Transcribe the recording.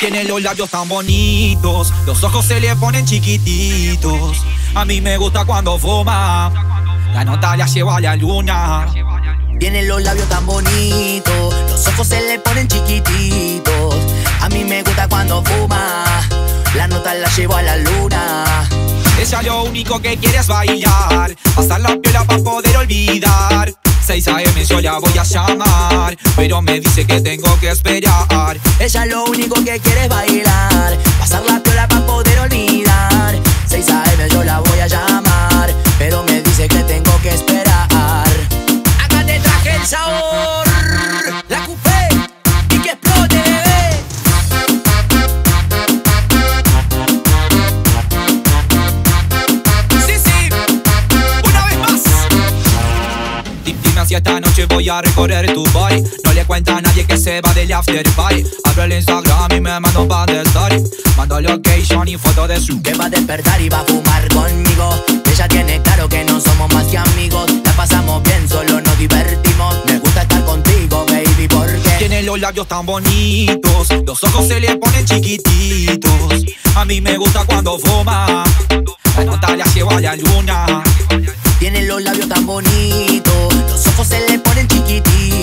Tiene los labios tan bonitos, los ojos se le ponen chiquititos. A mí me gusta cuando fuma, la nota la lleva a la luna. Tiene los labios tan bonitos, los ojos se le ponen chiquititos. A mí me gusta cuando fuma, la nota la llevo a la luna. Ella lo único que quiere es bailar, pasar la piola para poder olvidar. 6 a.m. yo la voy a llamar, pero me dice que tengo que esperar. Ella lo único que quiere es bailar, si esta noche voy a recorrer tu body No le cuenta a nadie que se va del after party Abro el Instagram y me mando un par de story Mando location y foto de su Que va a despertar y va a fumar conmigo. Ella tiene claro que no somos más que amigos. La pasamos bien, solo nos divertimos. Me gusta estar contigo, baby, porque Tiene los labios tan bonitos Los ojos se le ponen chiquititos A mí me gusta cuando fuma La nota la lleva a la luna tiene los labios tan bonitos ojos se le ponen chiquititos.